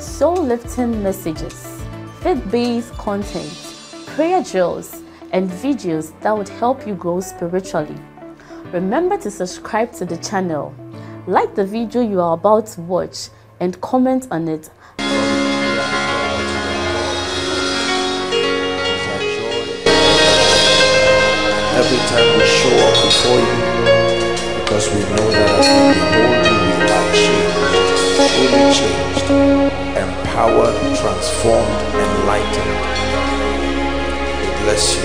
soul-lifting messages, faith-based content, prayer drills, and videos that would help you grow spiritually. Remember to subscribe to the channel, like the video you are about to watch, and comment on it. Every time we show up before you, because we know that as we you, we changed, changed, empowered, transformed, enlightened. We bless you.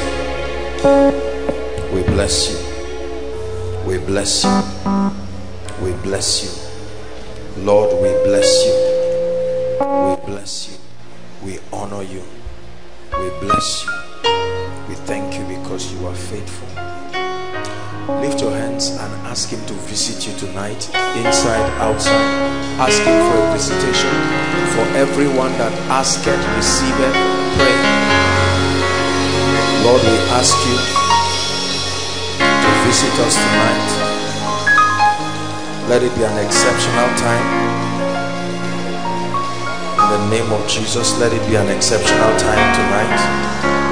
We bless you. We bless you. We bless you. Lord, we bless you. We bless you. We honor you. We bless you. We thank you because you are faithful. Lift your hands and ask Him to visit you tonight, inside, outside. Ask Him for a visitation. For everyone that asketh, receiveth, pray. Lord, we ask you to visit us tonight. Let it be an exceptional time. In the name of Jesus, let it be an exceptional time tonight.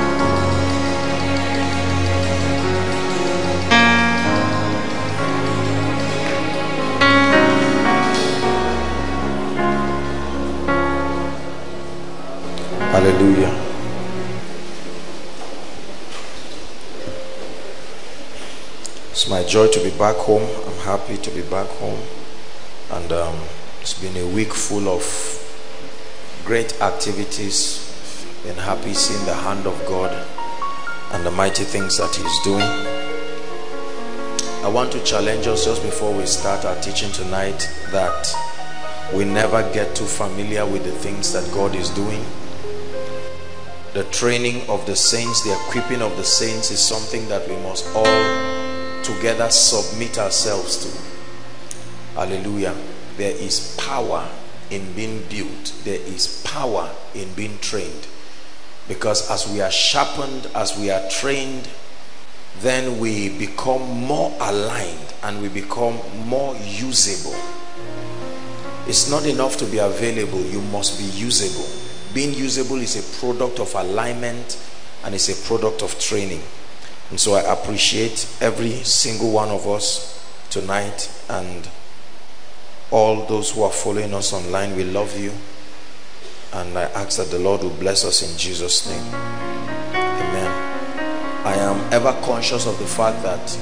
Joy to be back home. I'm happy to be back home. And um, it's been a week full of great activities. Been happy seeing the hand of God and the mighty things that He's doing. I want to challenge us just before we start our teaching tonight that we never get too familiar with the things that God is doing the training of the saints, the equipping of the saints is something that we must all together submit ourselves to. Hallelujah. There is power in being built, there is power in being trained. Because as we are sharpened, as we are trained, then we become more aligned and we become more usable. It's not enough to be available, you must be usable being usable is a product of alignment and it's a product of training and so i appreciate every single one of us tonight and all those who are following us online. We love you. And i ask that the lord will bless us in jesus name. Amen. I am ever conscious of the fact that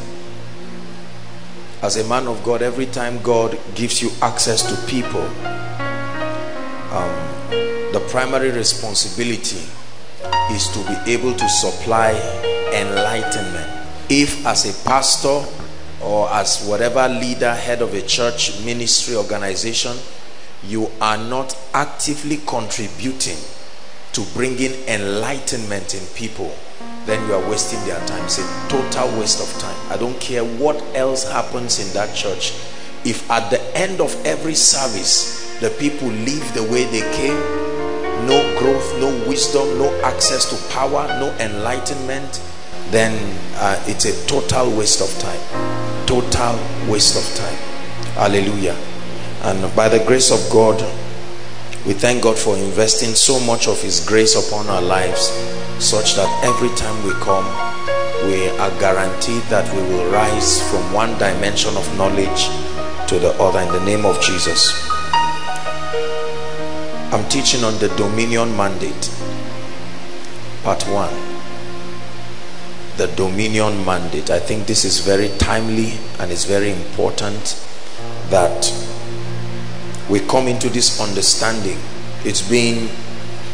as a man of god every time god gives you access to people um, the primary responsibility is to be able to supply enlightenment. If as a pastor or as whatever leader head of a church ministry organization you are not actively contributing to bringing enlightenment in people then you are wasting their time. It's a total waste of time. I don't care what else happens in that church. If at the end of every service the people leave the way they came no growth, no wisdom, no access to power, no enlightenment, then uh, it's a total waste of time. Total waste of time. Hallelujah. And by the grace of God, we thank God for investing so much of His grace upon our lives, such that every time we come, we are guaranteed that we will rise from one dimension of knowledge to the other in the name of Jesus. I'm teaching on the dominion mandate part one the dominion mandate. I think this is very timely and it's very important that we come into this understanding. It's been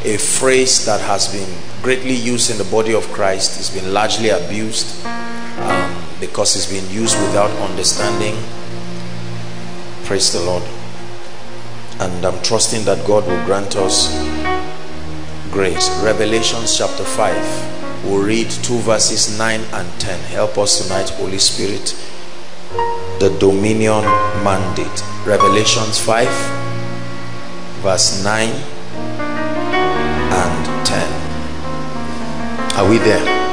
a phrase that has been greatly used in the body of Christ. It's been largely abused um, because it's been used without understanding. Praise the Lord. And I'm trusting that God will grant us grace. Revelations chapter 5. We'll read two verses 9 and 10. Help us tonight, Holy Spirit. The dominion mandate. Revelations 5, verse 9 and 10. Are we there?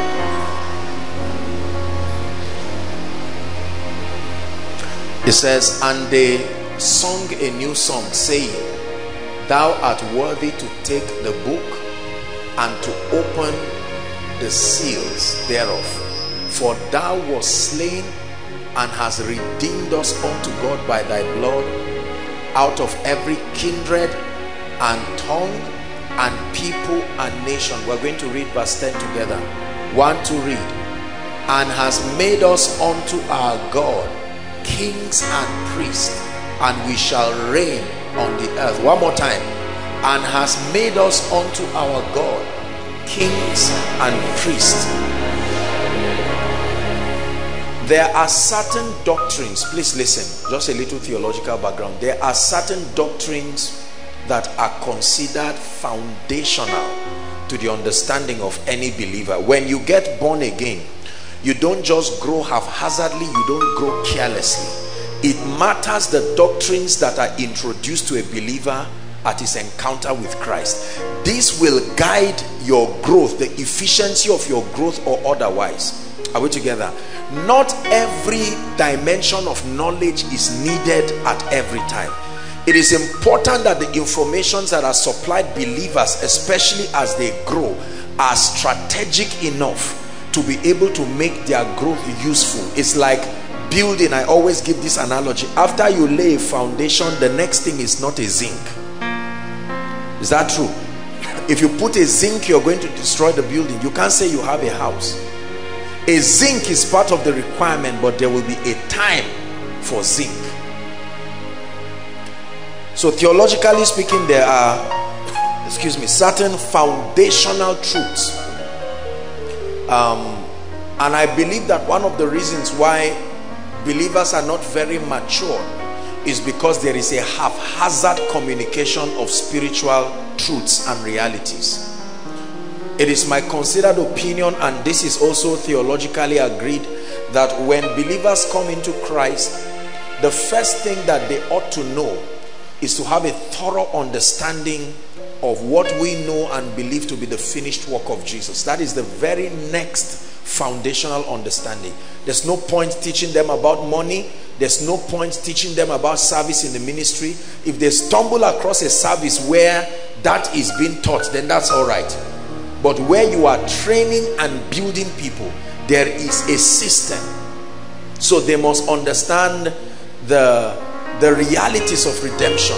It says, And they sung a new song, saying, Thou art worthy to take the book and to open the seals thereof. For thou wast slain and hast redeemed us unto God by thy blood out of every kindred and tongue and people and nation. We're going to read verse 10 together. One to read. And has made us unto our God kings and priests and we shall reign on the earth one more time and has made us unto our God kings and priests. There are certain doctrines please listen just a little theological background. There are certain doctrines that are considered foundational to the understanding of any believer. When you get born again you don't just grow haphazardly, you don't grow carelessly. It matters the doctrines that are introduced to a believer at his encounter with Christ. This will guide your growth, the efficiency of your growth or otherwise. Are we together? Not every dimension of knowledge is needed at every time. It is important that the informations that are supplied believers, especially as they grow, are strategic enough to be able to make their growth useful it's like building i always give this analogy after you lay a foundation the next thing is not a zinc is that true? If you put a zinc you're going to destroy the building. You can't say you have a house. A zinc is part of the requirement but there will be a time for zinc. So theologically speaking there are excuse me certain foundational truths. Um, and I believe that one of the reasons why believers are not very mature is because there is a haphazard communication of spiritual truths and realities. It is my considered opinion and this is also theologically agreed that when believers come into Christ, the first thing that they ought to know is to have a thorough understanding of what we know and believe to be the finished work of Jesus. That is the very next foundational understanding. There's no point teaching them about money. There's no point teaching them about service in the ministry. If they stumble across a service where that is being taught, then that's all right. But where you are training and building people, there is a system. So they must understand the, the realities of redemption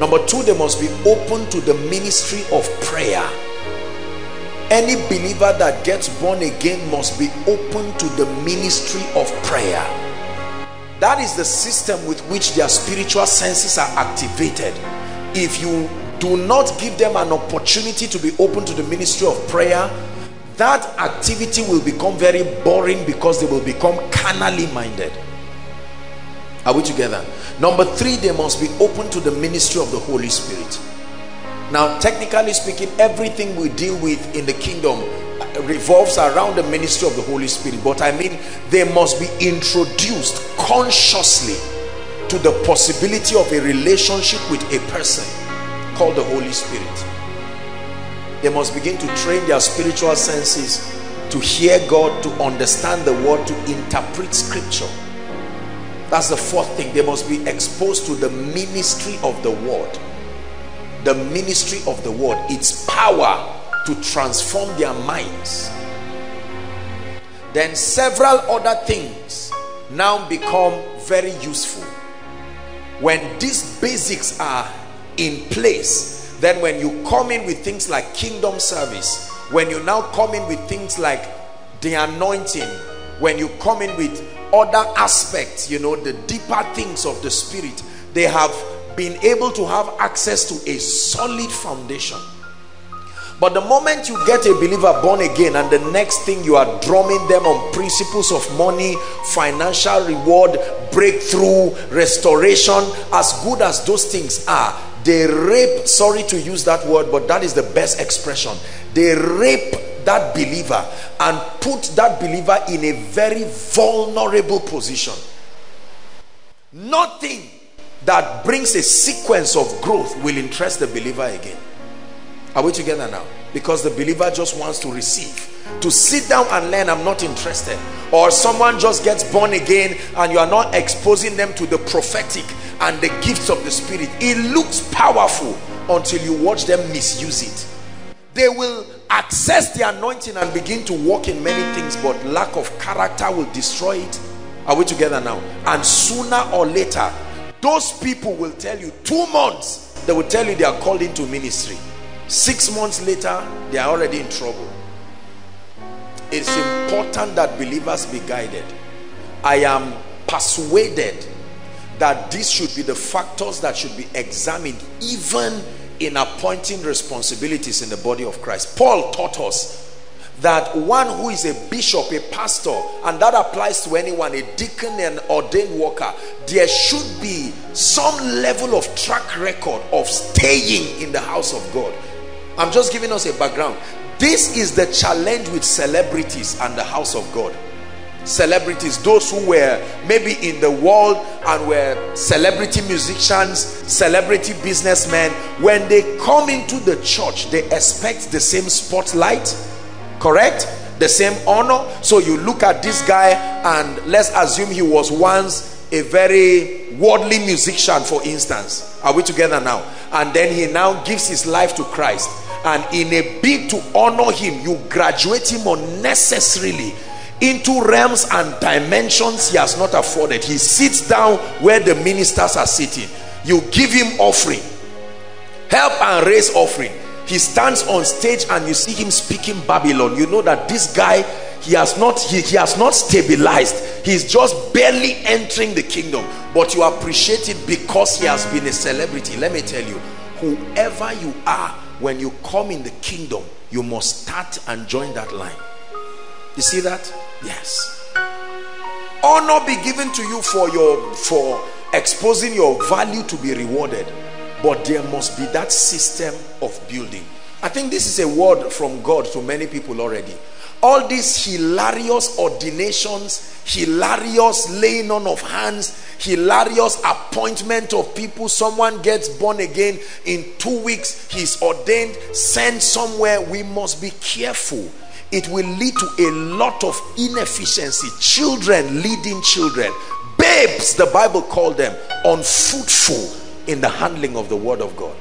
Number two, they must be open to the ministry of prayer. Any believer that gets born again must be open to the ministry of prayer. That is the system with which their spiritual senses are activated. If you do not give them an opportunity to be open to the ministry of prayer, that activity will become very boring because they will become carnally minded. Are we together? Number three, they must be open to the ministry of the Holy Spirit. Now, technically speaking, everything we deal with in the kingdom revolves around the ministry of the Holy Spirit. But I mean, they must be introduced consciously to the possibility of a relationship with a person called the Holy Spirit. They must begin to train their spiritual senses to hear God, to understand the word, to interpret scripture that's the fourth thing. They must be exposed to the ministry of the word. The ministry of the word. Its power to transform their minds. Then several other things now become very useful. When these basics are in place, then when you come in with things like kingdom service, when you now come in with things like the anointing, when you come in with other aspects you know the deeper things of the spirit they have been able to have access to a solid foundation but the moment you get a believer born again and the next thing you are drumming them on principles of money financial reward breakthrough restoration as good as those things are they rape sorry to use that word but that is the best expression. They rape that believer and put that believer in a very vulnerable position. Nothing that brings a sequence of growth will interest the believer again are we together now? Because the believer just wants to receive. To sit down and learn i'm not interested. Or someone just gets born again and you are not exposing them to the prophetic and the gifts of the spirit. It looks powerful until you watch them misuse it. They will access the anointing and begin to walk in many things but lack of character will destroy it. Are we together now? And sooner or later those people will tell you two months they will tell you they are called into ministry six months later they are already in trouble it's important that believers be guided i am persuaded that this should be the factors that should be examined even in appointing responsibilities in the body of Christ. Paul taught us that one who is a bishop, a pastor, and that applies to anyone, a deacon and ordained worker, there should be some level of track record of staying in the house of God. I'm just giving us a background. This is the challenge with celebrities and the house of God. Celebrities those who were maybe in the world and were celebrity musicians celebrity businessmen when they come into the church they expect the same spotlight correct? The same honor. So you look at this guy and let's assume he was once a very worldly musician for instance. Are we together now? And then he now gives his life to christ and in a bid to honor him you graduate him unnecessarily into realms and dimensions he has not afforded. He sits down where the ministers are sitting. You give him offering. Help and raise offering. He stands on stage and you see him speaking babylon. You know that this guy he has not he, he has not stabilized. He's just barely entering the kingdom. But you appreciate it because he has been a celebrity. Let me tell you whoever you are when you come in the kingdom you must start and join that line. You see that? Yes. Honor be given to you for your for exposing your value to be rewarded but there must be that system of building. I think this is a word from god to many people already all these hilarious ordinations hilarious laying on of hands hilarious appointment of people. Someone gets born again in two weeks he's ordained sent somewhere. We must be careful. It will lead to a lot of inefficiency. Children leading children. Babes the bible called them unfruitful in the handling of the word of god.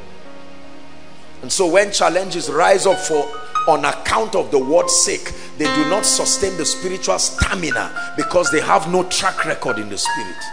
And so when challenges rise up for on account of the word's sake they do not sustain the spiritual stamina because they have no track record in the spirit.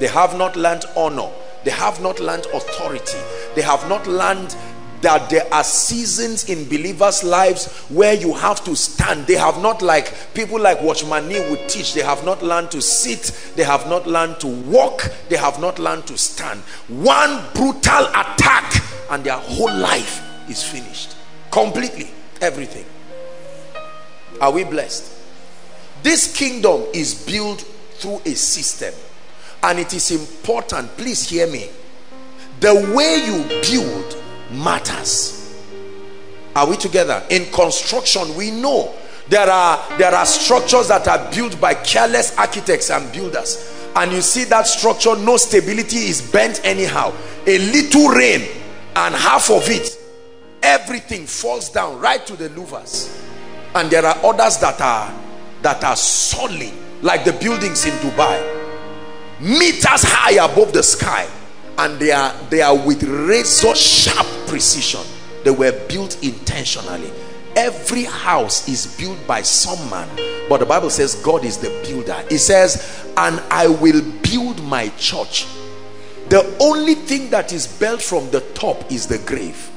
They have not learned honor. They have not learned authority. They have not learned that there are seasons in believers lives where you have to stand. They have not like people like watchman Nee would teach they have not learned to sit. They have not learned to walk. They have not learned to stand. One brutal attack and their whole life is finished. Completely. Everything. Are we blessed? This kingdom is built through a system. And it is important. Please hear me. The way you build matters. Are we together? In construction we know. There are there are structures that are built by careless architects and builders. And you see that structure no stability is bent anyhow. A little rain and half of it everything falls down right to the louvers. And there are others that are that are solid like the buildings in dubai. Meters high above the sky. And they are they are with razor sharp precision. They were built intentionally. Every house is built by some man. But the bible says god is the builder. It says and i will build my church. The only thing that is built from the top is the grave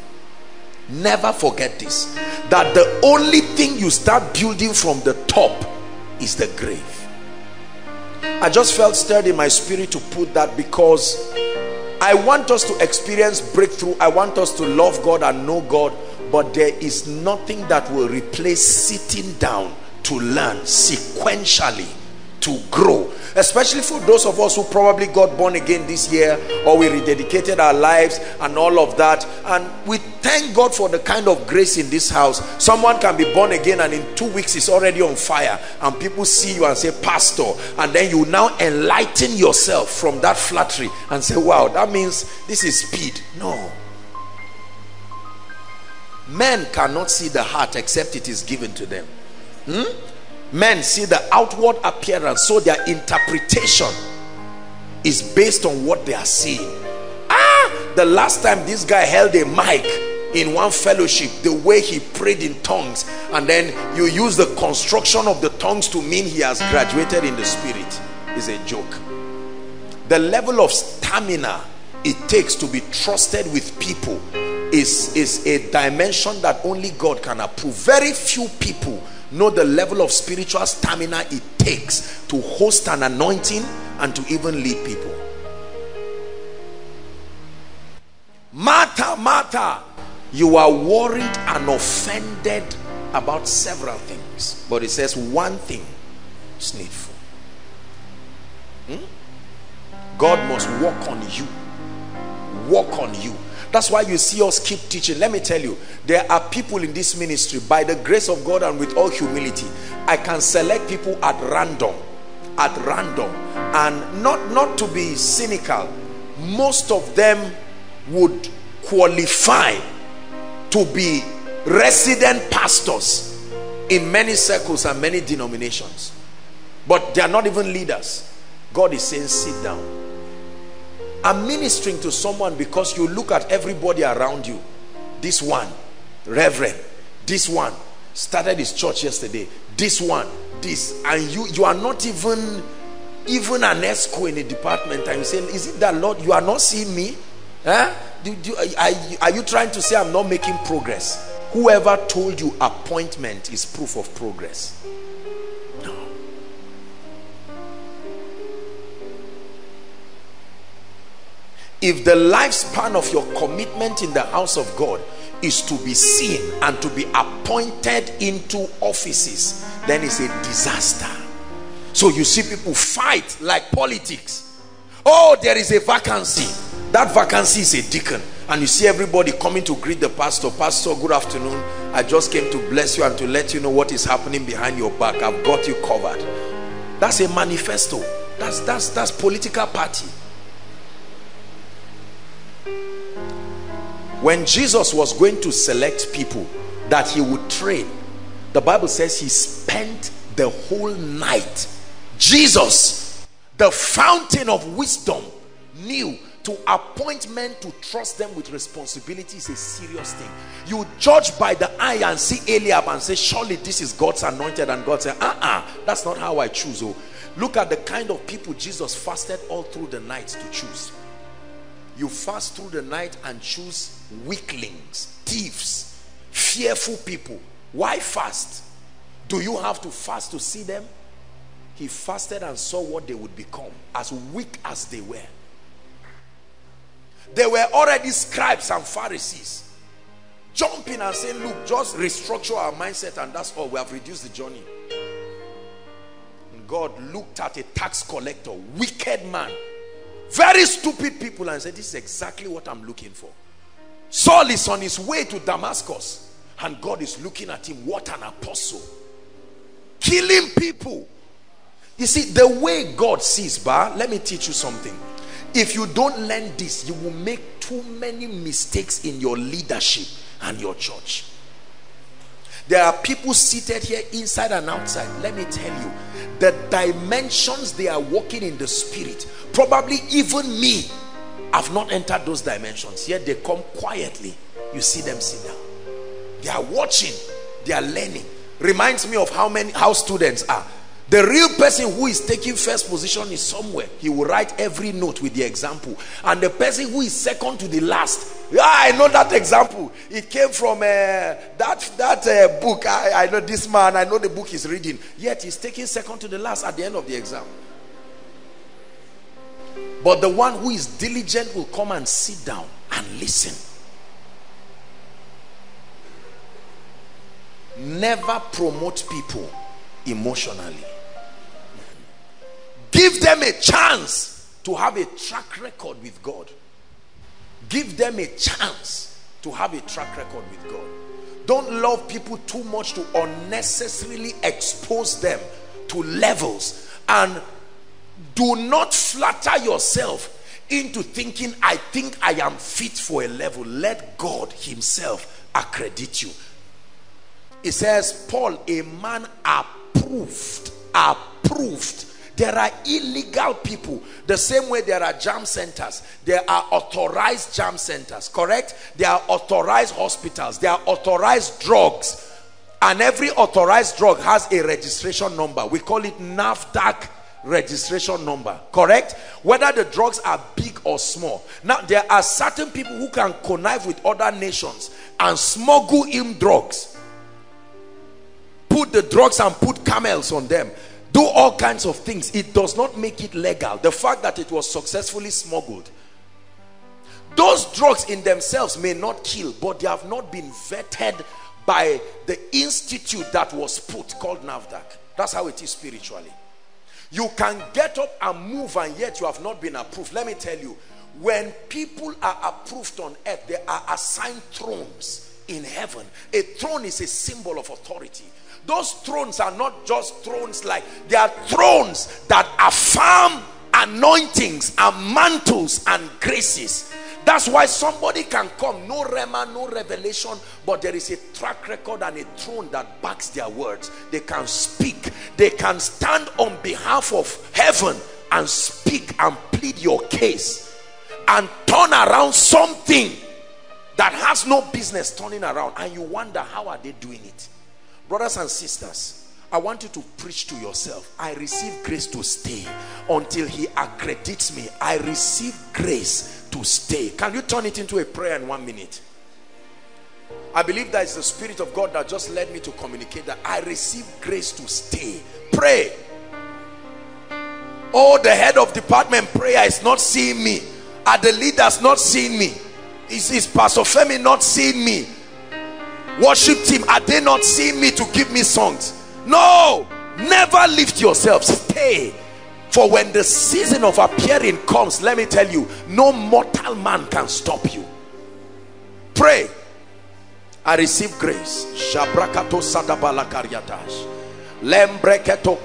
never forget this that the only thing you start building from the top is the grave i just felt stirred in my spirit to put that because I want us to experience breakthrough. I want us to love God and know God. But there is nothing that will replace sitting down to learn sequentially to grow. Especially for those of us who probably got born again this year or we rededicated our lives and all of that. And we thank God for the kind of grace in this house. Someone can be born again and in two weeks is already on fire and people see you and say pastor and then you now enlighten yourself from that flattery and say wow that means this is speed. No. Men cannot see the heart except it is given to them. Hmm? Men see the outward appearance so their interpretation is based on what they are seeing. Ah the last time this guy held a mic in one fellowship the way he prayed in tongues and then you use the construction of the tongues to mean he has graduated in the spirit is a joke. The level of stamina it takes to be trusted with people is is a dimension that only God can approve. Very few people know the level of spiritual stamina it takes to host an anointing and to even lead people. Martha Martha you are worried and offended about several things but it says one thing is needful. Hmm? God must work on you. Work on you that's why you see us keep teaching. Let me tell you, there are people in this ministry, by the grace of God and with all humility, I can select people at random, at random, and not, not to be cynical, most of them would qualify to be resident pastors in many circles and many denominations. But they are not even leaders. God is saying, sit down I'm ministering to someone because you look at everybody around you. This one, Reverend, this one started his church yesterday. This one, this, and you you are not even even an exco in a department, and you say, Is it that Lord? You are not seeing me? Huh? Do, do, are, are you trying to say I'm not making progress? Whoever told you appointment is proof of progress. If the lifespan of your commitment in the house of God is to be seen and to be appointed into offices then it's a disaster. So you see people fight like politics. Oh there is a vacancy. That vacancy is a deacon. And you see everybody coming to greet the pastor. Pastor good afternoon. I just came to bless you and to let you know what is happening behind your back. I've got you covered. That's a manifesto. That's that's that's political party when Jesus was going to select people that he would train the Bible says he spent the whole night. Jesus the fountain of wisdom knew to appoint men to trust them with responsibility is a serious thing. You judge by the eye and see Eliab and say surely this is God's anointed and God said uh-uh that's not how I choose oh. Look at the kind of people Jesus fasted all through the night to choose. You fast through the night and choose weaklings, thieves, fearful people. Why fast? Do you have to fast to see them? He fasted and saw what they would become, as weak as they were. They were already scribes and Pharisees. Jumping and saying, look, just restructure our mindset and that's all. We have reduced the journey. And God looked at a tax collector, wicked man, very stupid people and said, this is exactly what I'm looking for. Saul is on his way to Damascus and God is looking at him. What an apostle. Killing people. You see, the way God sees, Bar, let me teach you something. If you don't learn this, you will make too many mistakes in your leadership and your church. There are people seated here inside and outside. Let me tell you, the dimensions they are walking in the spirit, probably even me, have not entered those dimensions. Yet they come quietly. You see them sit down. They are watching. They are learning. Reminds me of how many how students are the real person who is taking first position is somewhere. He will write every note with the example. And the person who is second to the last. Yeah, I know that example. It came from uh, that, that uh, book. I, I know this man. I know the book he's reading. Yet he's taking second to the last at the end of the exam. But the one who is diligent will come and sit down and listen. Never promote people emotionally. Give them a chance to have a track record with God. Give them a chance to have a track record with God. Don't love people too much to unnecessarily expose them to levels and do not flatter yourself into thinking I think I am fit for a level. Let God himself accredit you. It says Paul a man approved approved. There are illegal people. The same way there are JAMB centers there are authorized JAMB centers correct? There are authorized hospitals there are authorized drugs and every authorized drug has a registration number. We call it NAFDAC registration number correct? Whether the drugs are big or small. Now there are certain people who can connive with other nations and smuggle in drugs. Put the drugs and put camels on them. Do all kinds of things. It does not make it legal. The fact that it was successfully smuggled. Those drugs in themselves may not kill but they have not been vetted by the institute that was put called NAFDAC that's how it is spiritually you can get up and move and yet you have not been approved. Let me tell you, when people are approved on earth, they are assigned thrones in heaven. A throne is a symbol of authority. Those thrones are not just thrones like, they are thrones that affirm anointings and mantles and graces that's why somebody can come, no rhema, no revelation, but there is a track record and a throne that backs their words. They can speak, they can stand on behalf of heaven and speak and plead your case and turn around something that has no business turning around. And you wonder, how are they doing it? Brothers and sisters, I want you to preach to yourself. I receive grace to stay until he accredits me. I receive grace to stay. Can you turn it into a prayer in one minute? I believe that is the Spirit of God that just led me to communicate that I receive grace to stay. Pray. Oh, the head of department prayer is not seeing me. Are the leaders not seeing me? Is, is Pastor Femi not seeing me? Worship team, are they not seeing me to give me songs? No! Never lift yourself. Stay for when the season of appearing comes, let me tell you, no mortal man can stop you. Pray. I receive grace. Shabrakato sadabala karyatash. Lembreketo.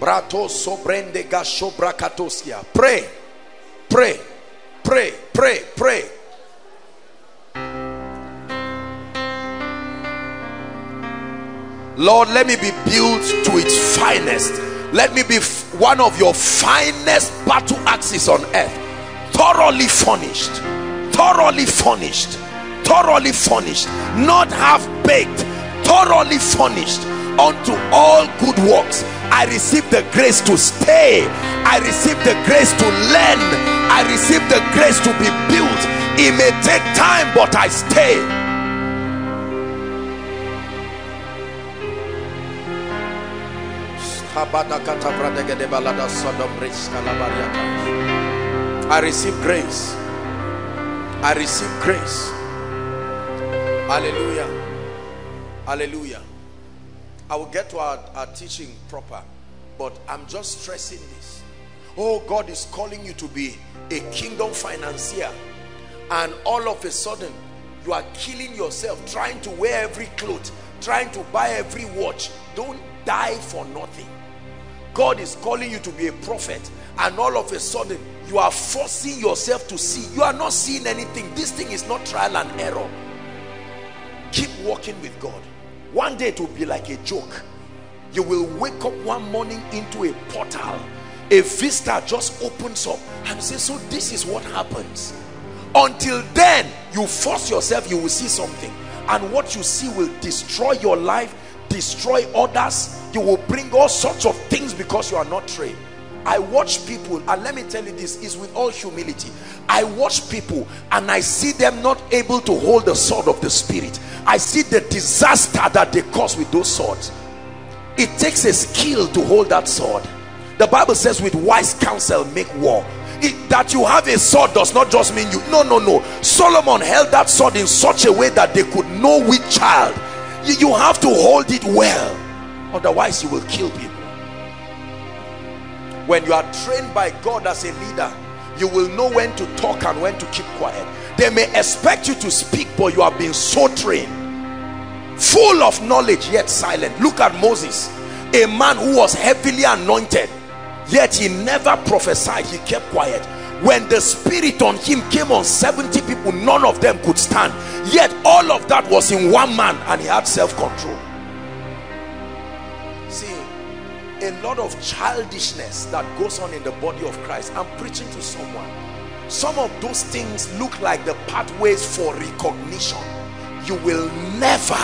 Brato sobrende gashobrakatoskia. Pray. Pray. Pray. Pray. Pray. Lord, let me be built to its finest. Let me be one of your finest battle axes on earth. Thoroughly furnished. Thoroughly furnished. Thoroughly furnished. Not half baked. Thoroughly furnished unto all good works. I receive the grace to stay. I receive the grace to learn. I receive the grace to be built. It may take time, but I stay. I receive grace. I receive grace. Hallelujah. Hallelujah. I will get to our, our teaching proper, but I'm just stressing this. Oh, God is calling you to be a kingdom financier, and all of a sudden, you are killing yourself trying to wear every cloth, trying to buy every watch. Don't die for nothing. God is calling you to be a prophet and all of a sudden you are forcing yourself to see. You are not seeing anything. This thing is not trial and error. Keep walking with God. One day it will be like a joke. You will wake up one morning into a portal. A vista just opens up and say, so this is what happens. Until then, you force yourself, you will see something. And what you see will destroy your life destroy others you will bring all sorts of things because you are not trained. I watch people and let me tell you this is with all humility. I watch people and I see them not able to hold the sword of the spirit. I see the disaster that they cause with those swords. It takes a skill to hold that sword. The Bible says with wise counsel make war. It, that you have a sword does not just mean you. No no no. Solomon held that sword in such a way that they could know which child you have to hold it well otherwise you will kill people. When you are trained by God as a leader you will know when to talk and when to keep quiet. They may expect you to speak but you have been so trained full of knowledge yet silent. Look at Moses a man who was heavily anointed yet he never prophesied he kept quiet when the spirit on him came on 70 people none of them could stand. Yet all of that was in one man and he had self-control. See a lot of childishness that goes on in the body of Christ. I'm preaching to someone. Some of those things look like the pathways for recognition. You will never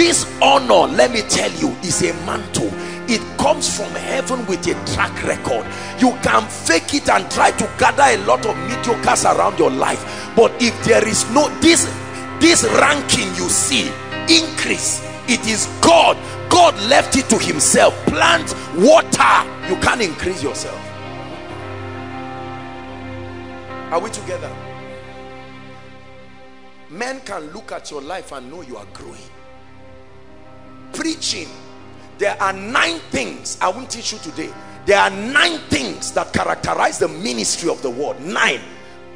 this honor let me tell you is a mantle it comes from heaven with a track record. You can fake it and try to gather a lot of mediocres around your life. But if there is no this this ranking you see increase it is God. God left it to himself. Plant water. You can't increase yourself. Are we together? Men can look at your life and know you are growing. Preaching there are nine things I won't teach you today. There are nine things that characterize the ministry of the word. Nine.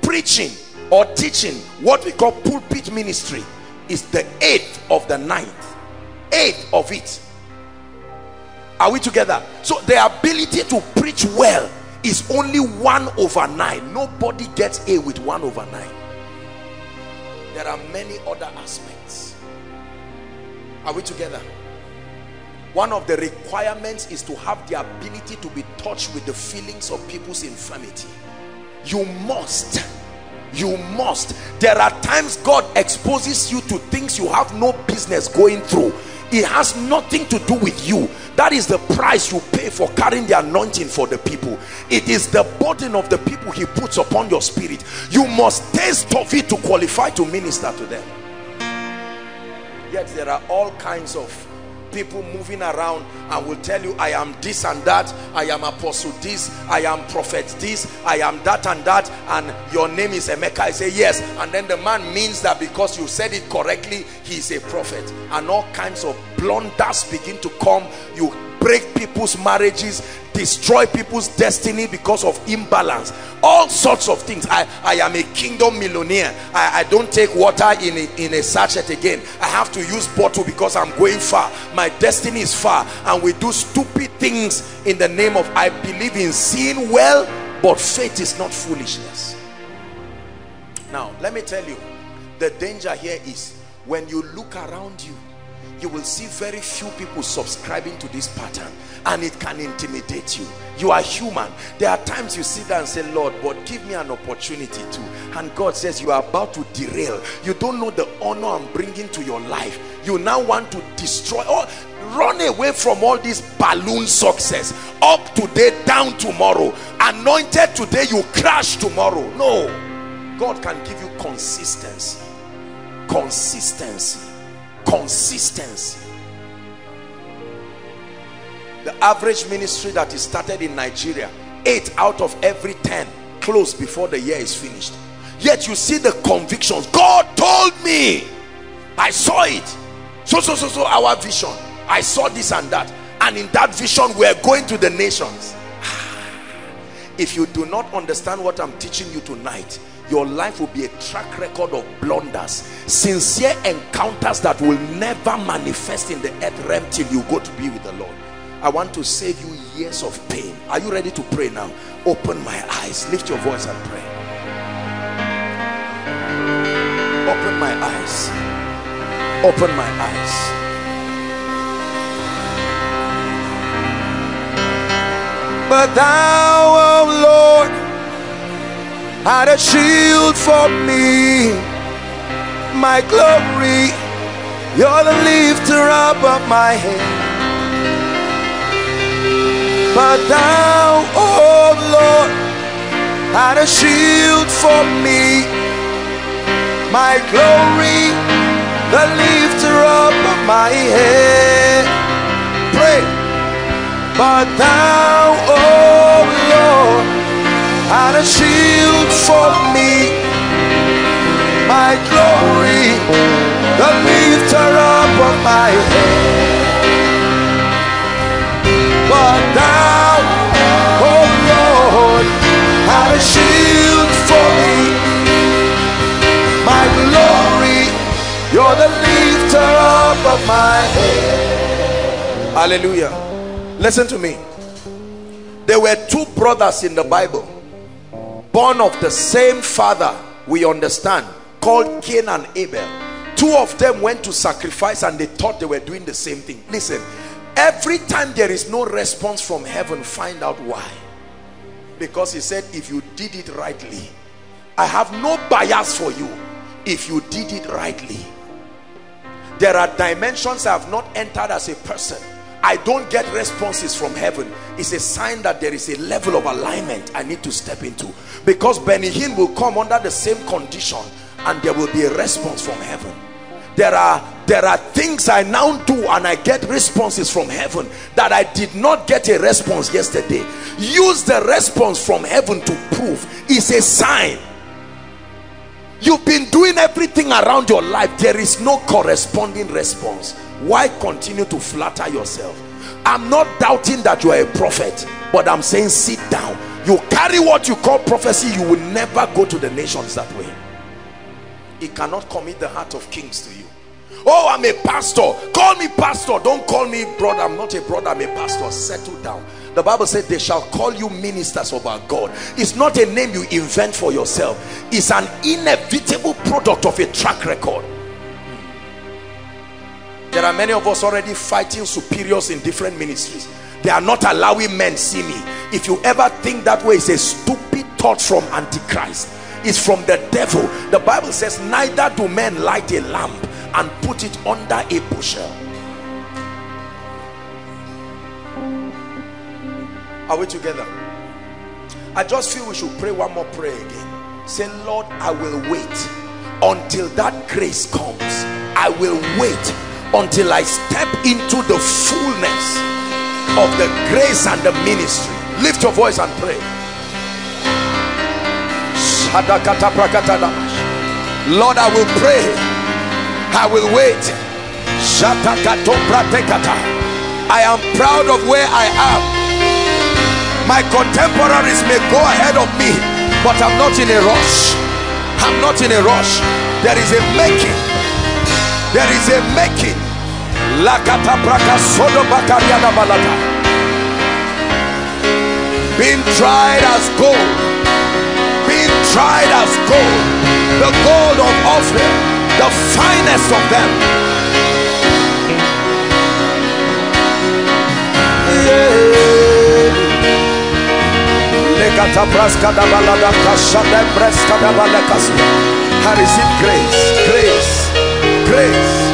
Preaching or teaching what we call pulpit ministry is the eighth of the ninth. Eighth of it. Are we together? So the ability to preach well is only one over nine. Nobody gets a with one over nine. There are many other aspects. Are we together one of the requirements is to have the ability to be touched with the feelings of people's infirmity. You must you must. There are times God exposes you to things you have no business going through. It has nothing to do with you. That is the price you pay for carrying the anointing for the people. It is the burden of the people he puts upon your spirit. You must taste of it to qualify to minister to them. Yet there are all kinds of people moving around and will tell you I am this and that I am apostle this I am prophet this I am that and that and your name is Emeka. I say yes. And then the man means that because you said it correctly he is a prophet. And all kinds of blunders begin to come. You break people's marriages destroy people's destiny because of imbalance. All sorts of things. I i am a kingdom millionaire. I, I don't take water in a, in a sachet again. I have to use bottle because i'm going far. My destiny is far. And we do stupid things in the name of i believe in seeing well but faith is not foolishness. Now let me tell you the danger here is when you look around you you will see very few people subscribing to this pattern and it can intimidate you. You are human. There are times you sit there and say lord but give me an opportunity to and god says you are about to derail. You don't know the honor i'm bringing to your life. You now want to destroy or run away from all this balloon success. Up today down tomorrow. Anointed today you crash tomorrow. No. God can give you consistency. Consistency consistency. The average ministry that is started in Nigeria eight out of every ten close before the year is finished. Yet you see the convictions. God told me I saw it. So so so so our vision. I saw this and that. And in that vision we're going to the nations. If you do not understand what I'm teaching you tonight your life will be a track record of blunders sincere encounters that will never manifest in the earth realm till you go to be with the Lord. I want to save you years of pain. Are you ready to pray now? Open my eyes. Lift your voice and pray. Open my eyes. Open my eyes. But thou oh Lord had a shield for me. My glory you're the lifter up of my head but thou oh Lord had a shield for me. My glory the lifter up of my head pray. But thou oh Lord and a shield for me my glory the lifter up of my head. But thou, oh Lord, art a shield for me. My glory, you're the lifter up of my head. Hallelujah. Listen to me. There were two brothers in the Bible, born of the same father, we understand, called Cain and Abel. Two of them went to sacrifice and they thought they were doing the same thing. Listen, every time there is no response from heaven, find out why. Because he said, if you did it rightly, I have no bias for you if you did it rightly. There are dimensions I have not entered as a person I don't get responses from heaven. It's a sign that there is a level of alignment I need to step into. Because Benny will come under the same condition and there will be a response from heaven. There are there are things I now do and I get responses from heaven that I did not get a response yesterday. Use the response from heaven to prove. It's a sign you've been doing everything around your life. There is no corresponding response. Why continue to flatter yourself? I'm not doubting that you are a prophet but i'm saying sit down. You carry what you call prophecy you will never go to the nations that way. It cannot commit the heart of kings to you. Oh i'm a pastor. Call me pastor. Don't call me brother. I'm not a brother i'm a pastor. Settle down the bible said they shall call you ministers of our god. It's not a name you invent for yourself. It's an inevitable product of a track record. There are many of us already fighting superiors in different ministries. They are not allowing men see me. If you ever think that way it's a stupid thought from antichrist. It's from the devil. The bible says neither do men light a lamp and put it under a bushel are we together i just feel we should pray one more prayer again say lord i will wait until that grace comes i will wait until I step into the fullness of the grace and the ministry. Lift your voice and pray. Lord, I will pray. I will wait. I am proud of where I am. My contemporaries may go ahead of me, but I'm not in a rush. I'm not in a rush. There is a making. There is a making. Being tried as gold. Being tried as gold. The gold of Ophir the finest of them I receive grace grace grace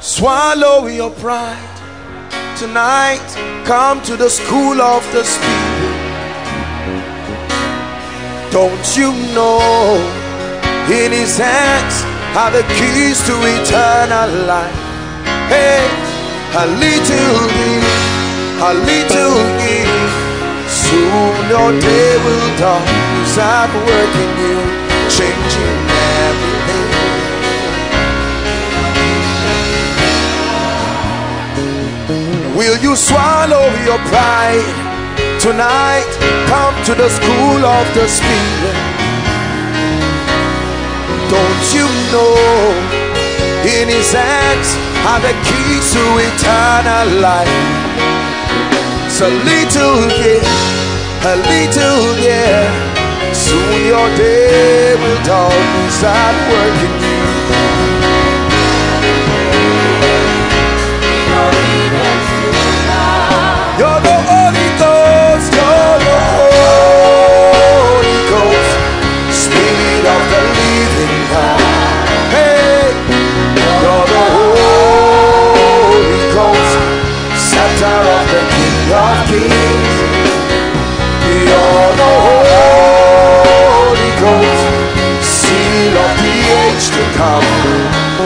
Swallow your pride tonight. Come to the school of the Spirit. Don't you know in His hands are the keys to eternal life? Hey, a little bit, a little bit. Soon your day will dawn. He's at work in you, changing everything. Will you swallow your pride tonight? Come to the school of the Spirit. Don't you know in His hands are the keys to eternal life? It's a little here, a little there. Soon your day will dawn. Start working In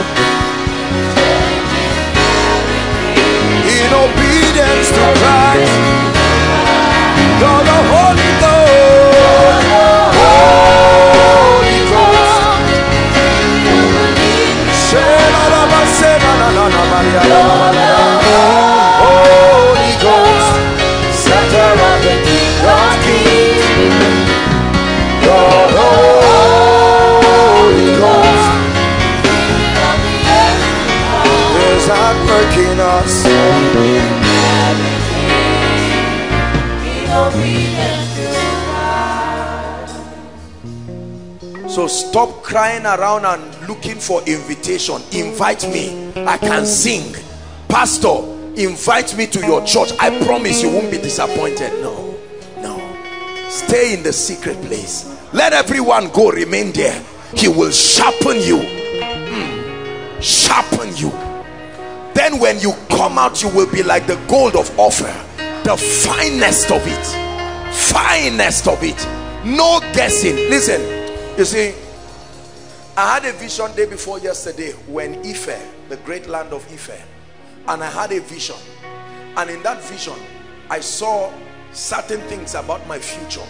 obedience to Christ. Crying around and looking for invitation. Invite me. I can sing. Pastor, invite me to your church. I promise you won't be disappointed. No. No. Stay in the secret place. Let everyone go. Remain there. He will sharpen you. Mm. Sharpen you. Then when you come out, you will be like the gold of Ophir The finest of it. Finest of it. No guessing. Listen you see, I had a vision day before yesterday when Ife, the great land of Ife, and I had a vision. And in that vision, I saw certain things about my future.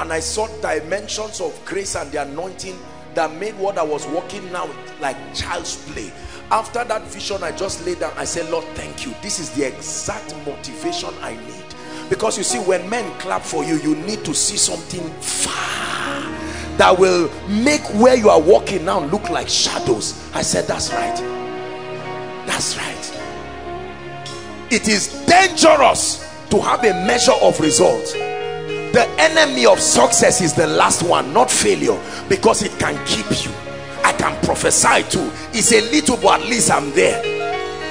And I saw dimensions of grace and the anointing that made what I was walking now like child's play. After that vision, I just laid down. I said, Lord, thank you. This is the exact motivation I need. Because you see, when men clap for you, you need to see something far that will make where you are walking now look like shadows. I said that's right. That's right. It is dangerous to have a measure of result. The enemy of success is the last one not failure because it can keep you. I can prophesy too. It's a little but at least i'm there.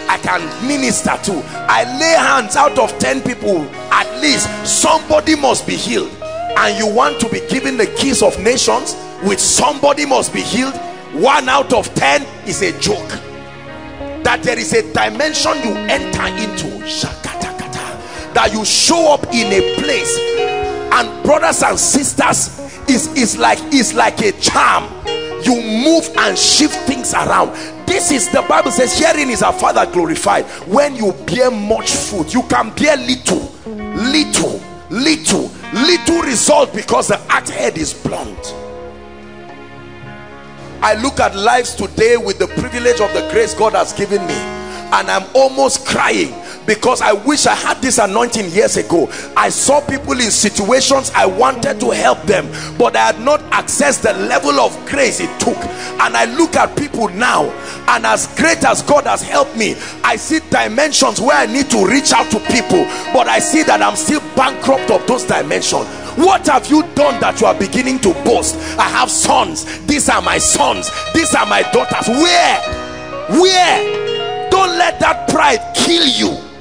I can minister to i lay hands out of 10 people. At least somebody must be healed and you want to be given the keys of nations with somebody must be healed one out of ten is a joke. That there is a dimension you enter into that you show up in a place and brothers and sisters is is like is like a charm. You move and shift things around. This is the bible says herein is our father glorified. When you bear much fruit you can bear little little little little result because the axe head is blunt. I look at lives today with the privilege of the grace God has given me and I'm almost crying because I wish I had this anointing years ago. I saw people in situations I wanted to help them, but I had not accessed the level of grace it took. And I look at people now, and as great as God has helped me, I see dimensions where I need to reach out to people, but I see that I'm still bankrupt of those dimensions. What have you done that you are beginning to boast? I have sons. These are my sons. These are my daughters. Where? Where? Don't let that pride kill you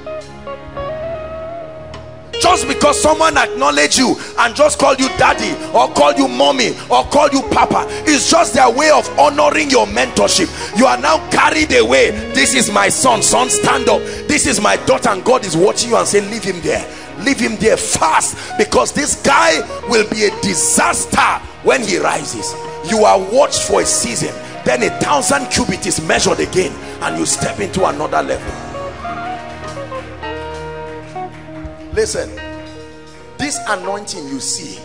just because someone acknowledge you and just call you daddy or call you mommy or call you papa it's just their way of honoring your mentorship. You are now carried away. This is my son. Son stand up. This is my daughter and god is watching you and saying leave him there. Leave him there fast because this guy will be a disaster when he rises. You are watched for a season. Then a thousand cubits is measured again and you step into another level listen this anointing you see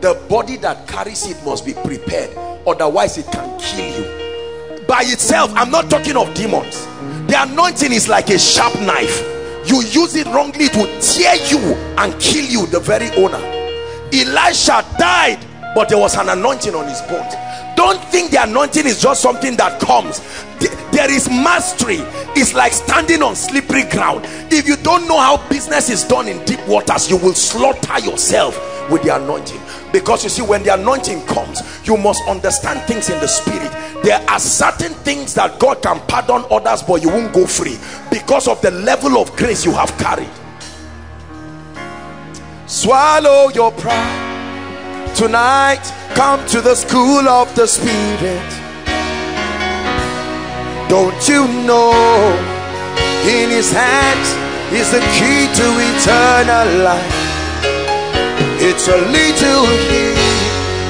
the body that carries it must be prepared otherwise it can kill you. By itself i'm not talking of demons. The anointing is like a sharp knife. You use it wrongly to tear you and kill you the very owner. Elisha died but there was an anointing on his bones don't think the anointing is just something that comes. There is mastery. It's like standing on slippery ground. If you don't know how business is done in deep waters you will slaughter yourself with the anointing. Because you see when the anointing comes you must understand things in the spirit. There are certain things that God can pardon others but you won't go free because of the level of grace you have carried. Swallow your pride tonight come to the school of the spirit don't you know in his hands is the key to eternal life? It's a little here,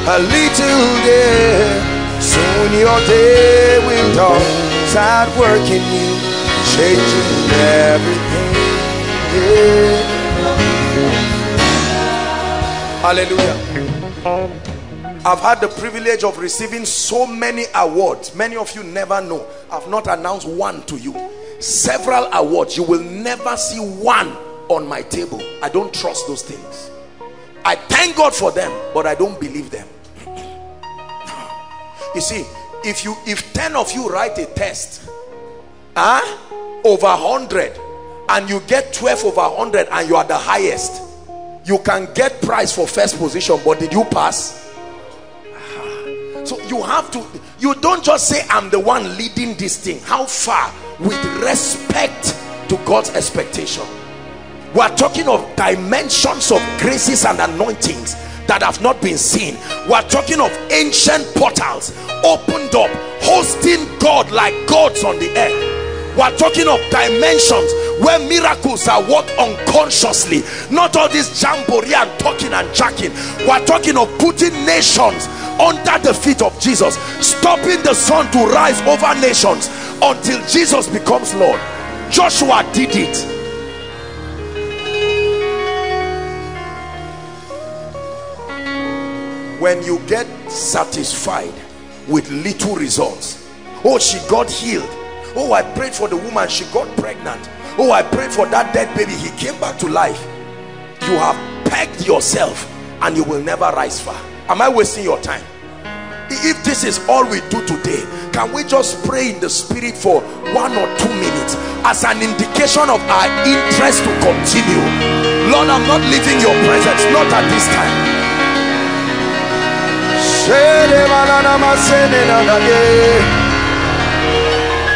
a little there. Soon your day will dawn. Start working you, changing everything. Yeah. Hallelujah. I've had the privilege of receiving so many awards. Many of you never know. I've not announced one to you. Several awards. You will never see one on my table. I don't trust those things. I thank God for them, but I don't believe them. You see, if you if 10 of you write a test, huh? over 100 and you get 12 over 100 and you are the highest you can get prize for first position but did you pass? So you have to you don't just say i'm the one leading this thing. How far? With respect to god's expectation. We are talking of dimensions of graces and anointings that have not been seen. We are talking of ancient portals opened up hosting god like gods on the earth. We are talking of dimensions where miracles are worked unconsciously. Not all this jamboree and talking and jacking. We are talking of putting nations under the feet of jesus. Stopping the sun to rise over nations until jesus becomes lord. Joshua did it. When you get satisfied with little results oh she got healed. Oh i prayed for the woman. She got pregnant oh i prayed for that dead baby. He came back to life. You have pegged yourself and you will never rise far. Am i wasting your time? If this is all we do today can we just pray in the spirit for one or two minutes as an indication of our interest to continue? Lord i'm not leaving your presence not at this time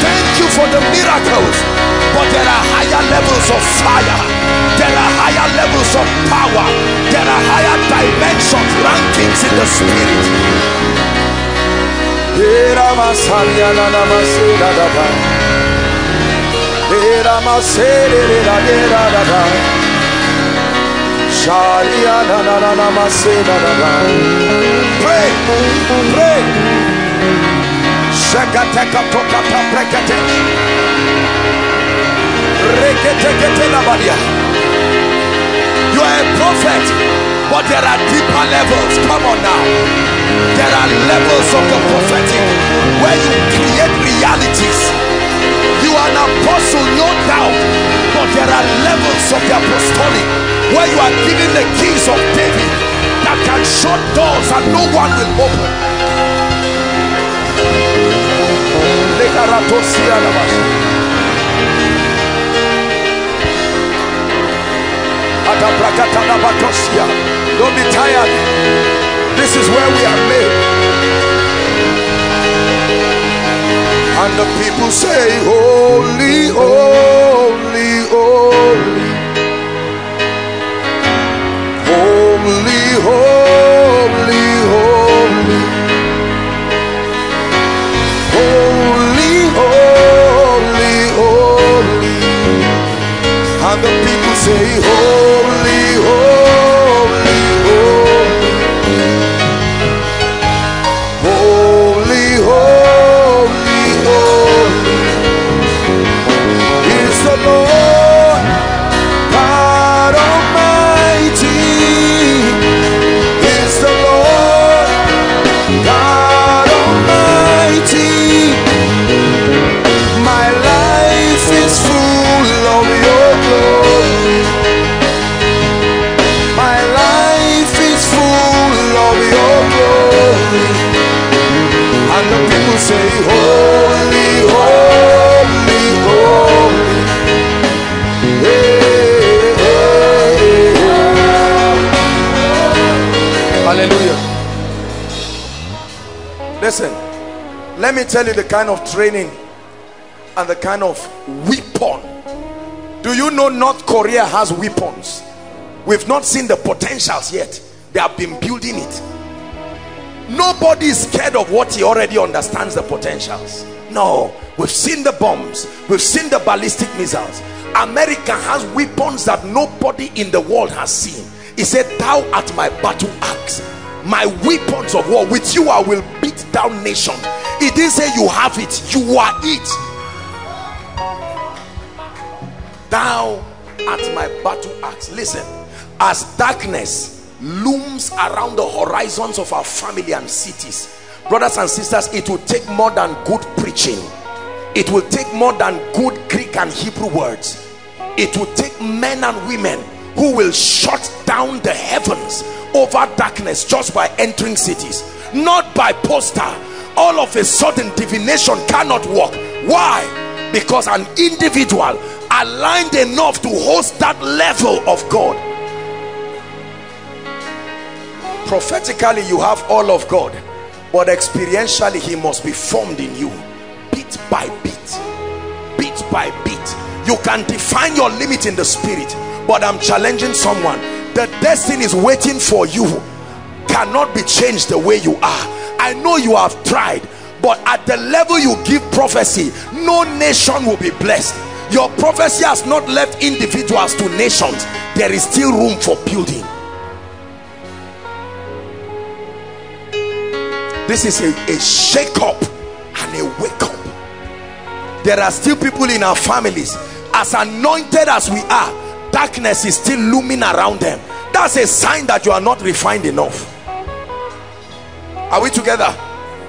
Thank you for the miracles. But there are higher levels of fire. There are higher levels of power. There are higher dimensions, rankings in the spirit. Pray, pray. You are a prophet, but there are deeper levels. Come on now. There are levels of the prophetic where you create realities. You are an apostle, no doubt, but there are levels of the apostolic where you are given the keys of David that can shut doors and no one will open. Don't be tired. This is where we are made. And the people say, Holy, holy, holy. Holy, holy, holy. The people say, Holy, holy, let me tell you the kind of training and the kind of weapon. Do you know North Korea has weapons? We've not seen the potentials yet. They have been building it. Nobody is scared of what he already understands the potentials. No, we've seen the bombs, we've seen the ballistic missiles. America has weapons that nobody in the world has seen. He said, Thou art my battle axe, my weapons of war. With you, I will beat down nations. He didn't say you have it, you are it. Thou art my battle axe. Listen, as darkness looms around the horizons of our family and cities brothers and sisters it will take more than good preaching it will take more than good greek and hebrew words it will take men and women who will shut down the heavens over darkness just by entering cities not by poster all of a sudden divination cannot work. Why? Because an individual aligned enough to host that level of God. Prophetically you have all of God but experientially he must be formed in you bit by bit bit by bit. You can define your limit in the spirit but I'm challenging someone. The destiny is waiting for you cannot be changed the way you are I know you have tried but at the level you give prophecy no nation will be blessed. Your prophecy has not left individuals to nations. There is still room for building. This is a, a shake up and a wake up there are still people in our families. As anointed as we are darkness is still looming around them. That's a sign that you are not refined enough are we together?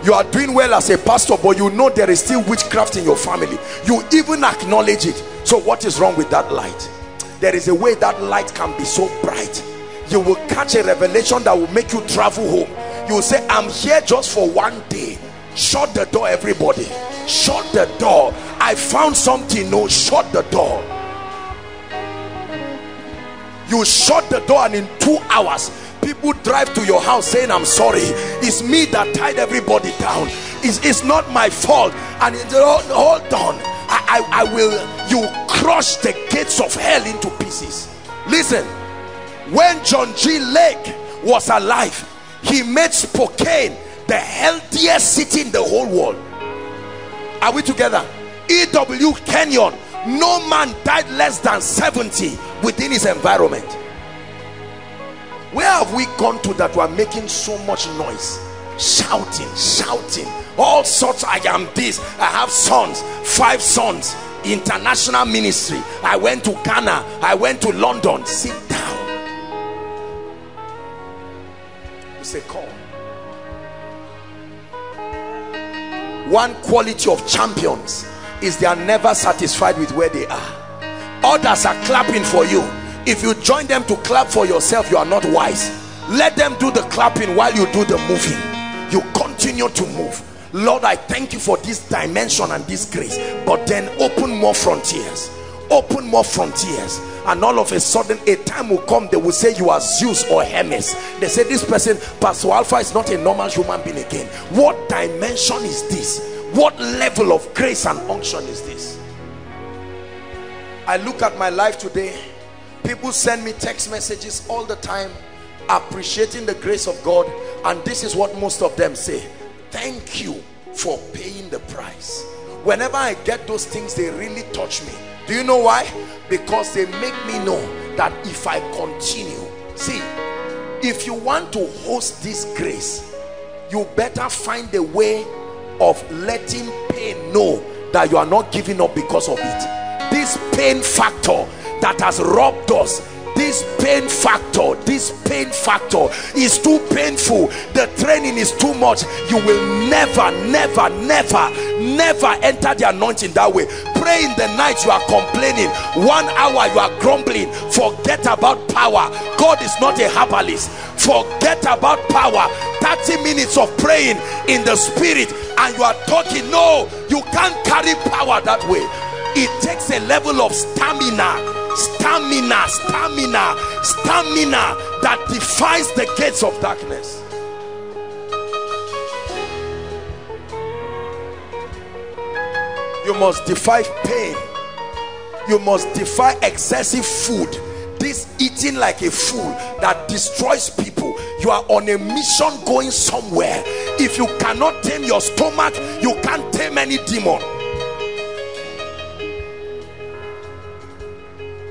You are doing well as a pastor but you know there is still witchcraft in your family. You even acknowledge it. So what is wrong with that light? There is a way that light can be so bright. You will catch a revelation that will make you travel home. You will say i'm here just for one day. Shut the door everybody. Shut the door. I found something. No shut the door. You shut the door and in two hours people drive to your house saying i'm sorry. It's me that tied everybody down. It's, it's not my fault. And hold, hold on. I, I, I will you crush the gates of hell into pieces. Listen. When john g. Lake was alive he made spokane the healthiest city in the whole world. Are we together? Ew kenyon no man died less than 70 within his environment where have we gone to that we are making so much noise? Shouting shouting. All sorts. I am this. I have sons. Five sons. International ministry. I went to ghana. I went to london. Sit down. It's a call one quality of champions is they are never satisfied with where they are. Others are clapping for you if you join them to clap for yourself you are not wise. Let them do the clapping while you do the moving. You continue to move. Lord i thank you for this dimension and this grace. But then open more frontiers. Open more frontiers. And all of a sudden a time will come they will say you are zeus or hermes. They say this person pastor alpha is not a normal human being again. What dimension is this? What level of grace and unction is this? I look at my life today people send me text messages all the time appreciating the grace of god. And this is what most of them say thank you for paying the price. Whenever i get those things they really touch me. Do you know why? Because they make me know that if i continue see if you want to host this grace you better find a way of letting pain know that you are not giving up because of it. This pain factor that has robbed us. This pain factor this pain factor is too painful. The training is too much. You will never never never never enter the anointing that way. Pray in the night you are complaining. One hour you are grumbling. Forget about power. God is not a herbalist. Forget about power. 30 minutes of praying in the spirit and you are talking. No you can't carry power that way. It takes a level of stamina stamina stamina stamina that defies the gates of darkness. You must defy pain. You must defy excessive food. This eating like a fool that destroys people. You are on a mission going somewhere. If you cannot tame your stomach you can't tame any demon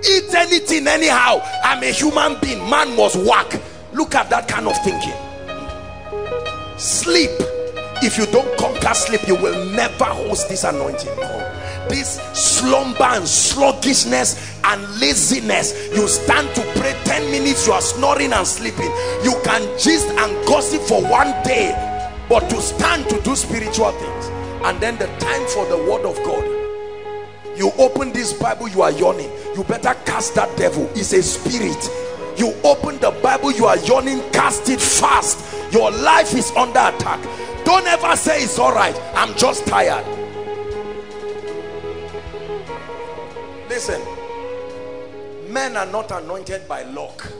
eat anything anyhow. I'm a human being. Man must work. Look at that kind of thinking. Sleep. If you don't conquer sleep you will never host this anointing. No this slumber and sluggishness and laziness. You stand to pray 10 minutes you are snoring and sleeping. You can gist and gossip for one day but to stand to do spiritual things. And then the time for the word of God you open this Bible you are yawning. You better cast that devil. It's a spirit. You open the Bible you are yawning. Cast it fast. Your life is under attack. Don't ever say it's all right. I'm just tired. Listen. Men are not anointed by luck.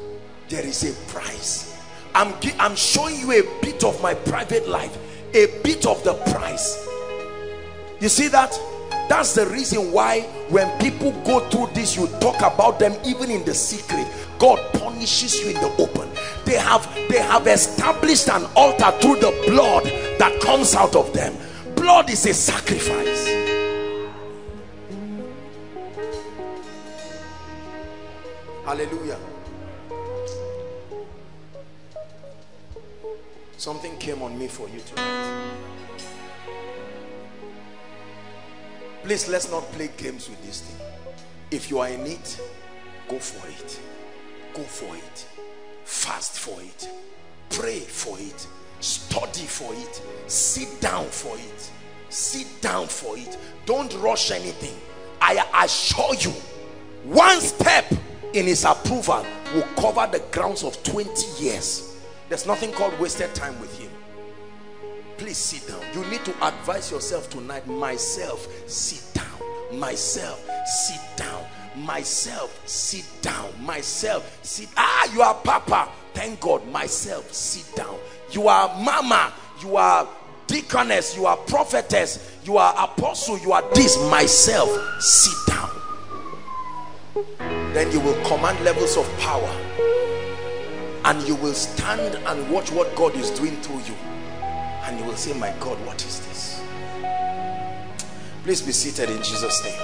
There is a price. I'm, I'm showing you a bit of my private life. A bit of the price. You see that that's the reason why when people go through this you talk about them even in the secret. God punishes you in the open. They have they have established an altar through the blood that comes out of them. Blood is a sacrifice. Hallelujah. Something came on me for you tonight please let's not play games with this thing. If you are in it go for it. Go for it. Fast for it. Pray for it. Study for it. Sit down for it. Sit down for it. Don't rush anything. I assure you one step in his approval will cover the grounds of 20 years. There's nothing called wasted time with him please sit down. You need to advise yourself tonight. Myself sit down. Myself sit down. Myself sit down. Myself sit ah you are papa. Thank god. Myself sit down. You are mama. You are deaconess. You are prophetess. You are apostle. You are this. Myself sit down. Then you will command levels of power. And you will stand and watch what God is doing through you and you will say my God what is this? Please be seated in Jesus name.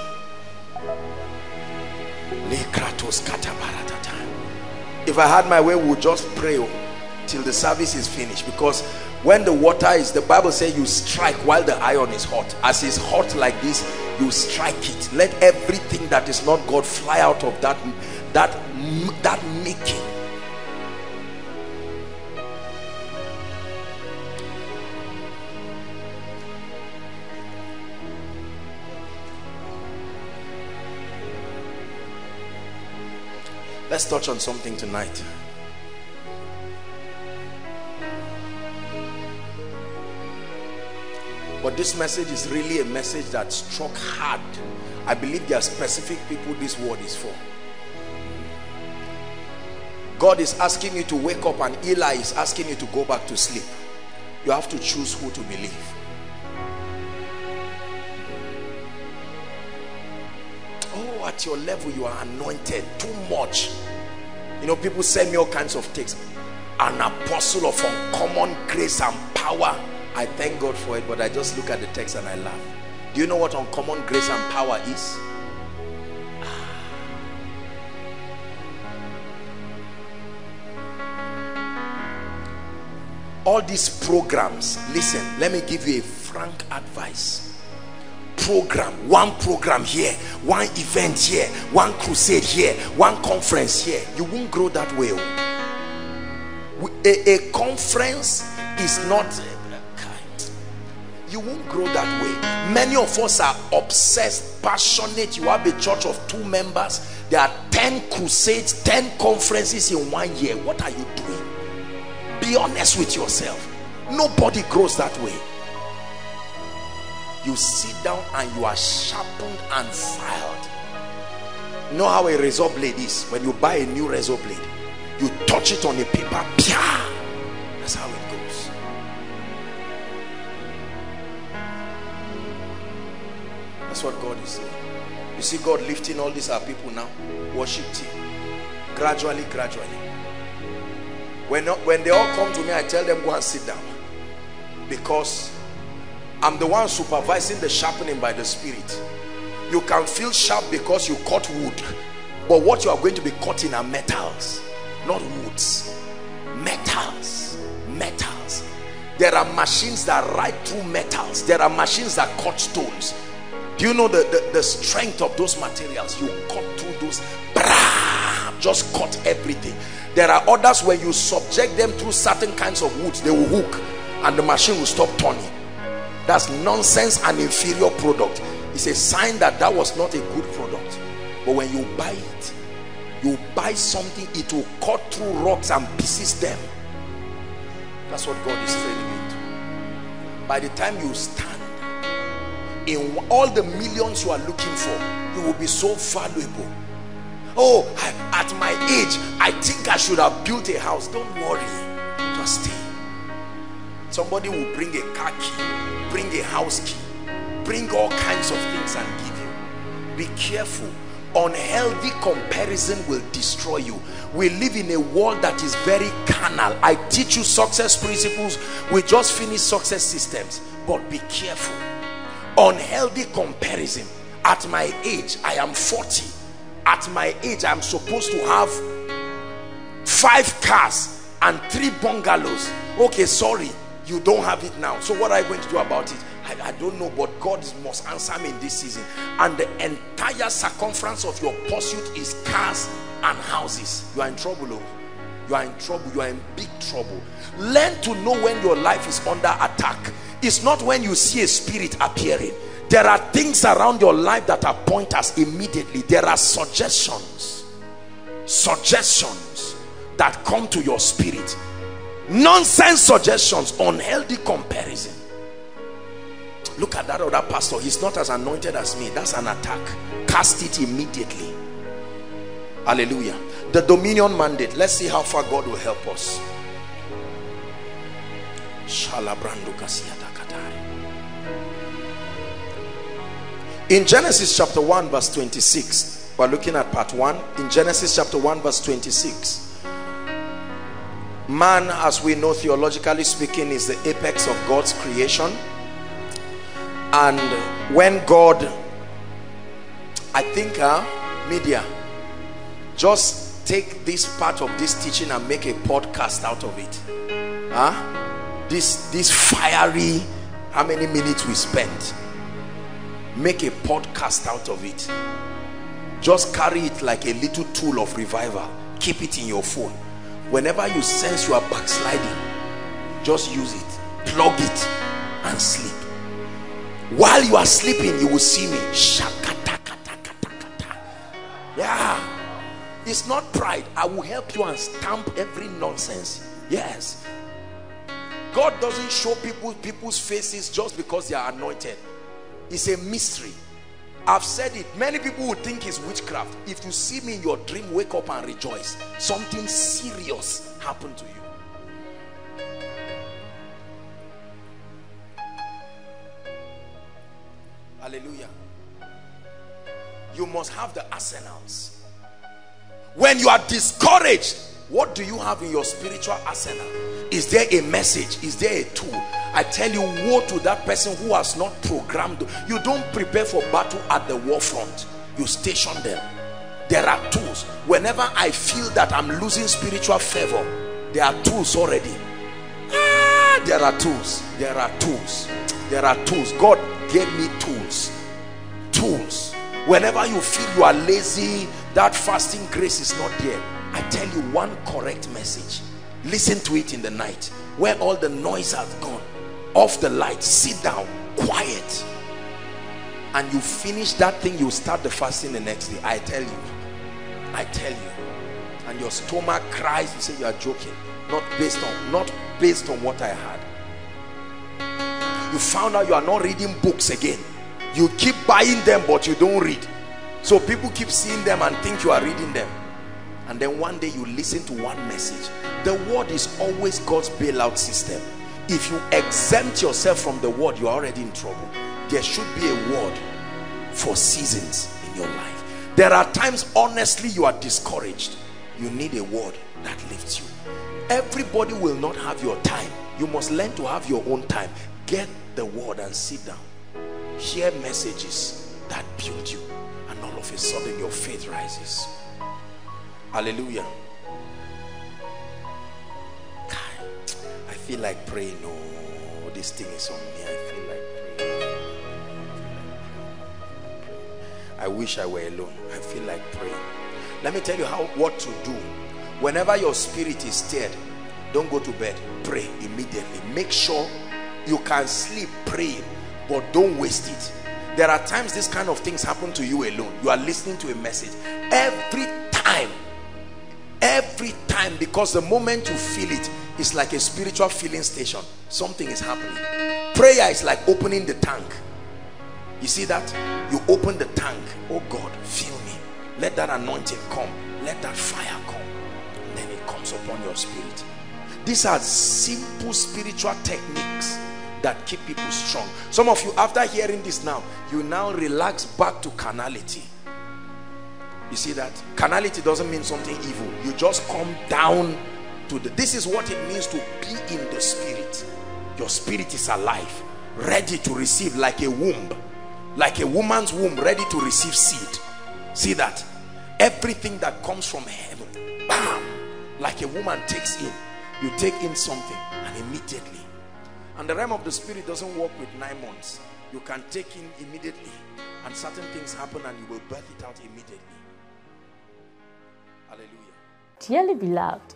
If I had my way we would just pray till the service is finished because when the water is the Bible says you strike while the iron is hot. As it's hot like this you strike it. Let everything that is not God fly out of that that that making let's touch on something tonight. But this message is really a message that struck hard. I believe there are specific people this word is for. God is asking you to wake up and eli is asking you to go back to sleep. You have to choose who to believe. Oh at your level you are anointed. Too much you know people send me all kinds of texts. An apostle of uncommon grace and power. I thank God for it but I just look at the text and I laugh. Do you know what uncommon grace and power is? All these programs listen let me give you a frank advice program one program here one event here one crusade here one conference here. You won't grow that way oh. a, a conference is not you won't grow that way. Many of us are obsessed passionate. You have a church of two members. There are 10 crusades 10 conferences in one year. What are you doing? Be honest with yourself. Nobody grows that way you sit down and you are sharpened and filed. Know how a razor blade is? When you buy a new razor blade you touch it on a paper pia. that's how it goes. That's what God is saying. You see God lifting all these our people now worship team. Gradually gradually. When, when they all come to me I tell them go and sit down. Because I'm the one supervising the sharpening by the spirit you can feel sharp because you cut wood but what you are going to be cutting are metals not woods metals metals there are machines that ride through metals there are machines that cut stones Do you know the, the, the strength of those materials? You cut through those, Brah, just cut everything. There are others where you subject them through certain kinds of woods, they will hook and the machine will stop turning. That's nonsense and inferior product. It's a sign that that was not a good product. But when you buy it, you buy something, it will cut through rocks and pieces them. That's what God is training you to. By the time you stand in all the millions you are looking for, you will be so valuable oh at my age i think i should have built a house don't worry just stay somebody will bring a car key bring a house key bring all kinds of things and give you. Be careful. Unhealthy comparison will destroy you. We live in a world that is very carnal. I teach you success principles. We just finish success systems. But be careful. Unhealthy comparison. At my age i am 40 at my age i'm supposed to have five cars and three bungalows. Okay sorry you don't have it now. So what are you going to do about it I, I, don't know but God must answer me in this season. And the entire circumference of your pursuit is cars and houses. You are in trouble oh. you are in trouble. You are in big trouble. Learn to know when your life is under attack. It's not when you see a spirit appearing. There are things around your life that are pointers immediately. There are suggestions suggestions that come to your spirit nonsense suggestions unhealthy comparison. Look at that other pastor. He's not as anointed as me. That's an attack. Cast it immediately. Hallelujah. The dominion mandate. Let's see how far god will help us. In Genesis chapter 1 verse 26 we're looking at part 1 in Genesis chapter 1 verse 26 man as we know theologically speaking is the apex of God's creation. And when God I think uh, media just take this part of this teaching and make a podcast out of it. Huh? this this fiery how many minutes we spent. Make a podcast out of it. Just carry it like a little tool of revival. Keep it in your phone whenever you sense you are backsliding just use it. Plug it and sleep. While you are sleeping you will see me. Yeah. It's not pride. I will help you and stamp every nonsense. Yes. God doesn't show people people's faces just because they are anointed. It's a mystery I've said it. Many people would think it's witchcraft. If you see me in your dream wake up and rejoice. Something serious happened to you. Hallelujah. You must have the arsenals. When you are discouraged what do you have in your spiritual arsenal? Is there a message? Is there a tool I tell you, woe to that person who has not programmed. You don't prepare for battle at the war front. You station them. There are tools. Whenever I feel that I'm losing spiritual favor, there are tools already. Ah, there are tools. There are tools. There are tools. God gave me tools. Tools. Whenever you feel you are lazy, that fasting grace is not there. I tell you one correct message. Listen to it in the night where all the noise has gone off the light sit down quiet. And you finish that thing you start the fasting the next day. I tell you i tell you. And your stomach cries you say you are joking. Not based on not based on what i had. You found out you are not reading books again. You keep buying them but you don't read. So people keep seeing them and think you are reading them. And then one day you listen to one message. The word is always god's bailout system if you exempt yourself from the word you are already in trouble. There should be a word for seasons in your life. There are times honestly you are discouraged. You need a word that lifts you. Everybody will not have your time. You must learn to have your own time. Get the word and sit down. Hear messages that build you and all of a sudden your faith rises. Hallelujah feel like praying. No, this thing is on me. I feel like praying. I wish I were alone. I feel like praying. Let me tell you how what to do. Whenever your spirit is stirred, don't go to bed. Pray immediately. Make sure you can sleep praying, but don't waste it. There are times this kind of things happen to you alone. You are listening to a message. Every time, every time, because the moment you feel it, it's like a spiritual filling station. Something is happening. Prayer is like opening the tank. You see that? You open the tank. Oh God, fill me. Let that anointing come. Let that fire come. And then it comes upon your spirit. These are simple spiritual techniques that keep people strong. Some of you, after hearing this now, you now relax back to carnality. You see that? Carnality doesn't mean something evil. You just come down to the... This is what it means to be in the spirit. Your spirit is alive, ready to receive like a womb like a woman's womb ready to receive seed. See that? Everything that comes from heaven bam like a woman takes in. You take in something and immediately. And the realm of the spirit doesn't work with nine months. You can take in immediately and certain things happen and you will birth it out immediately. Hallelujah. Dearly beloved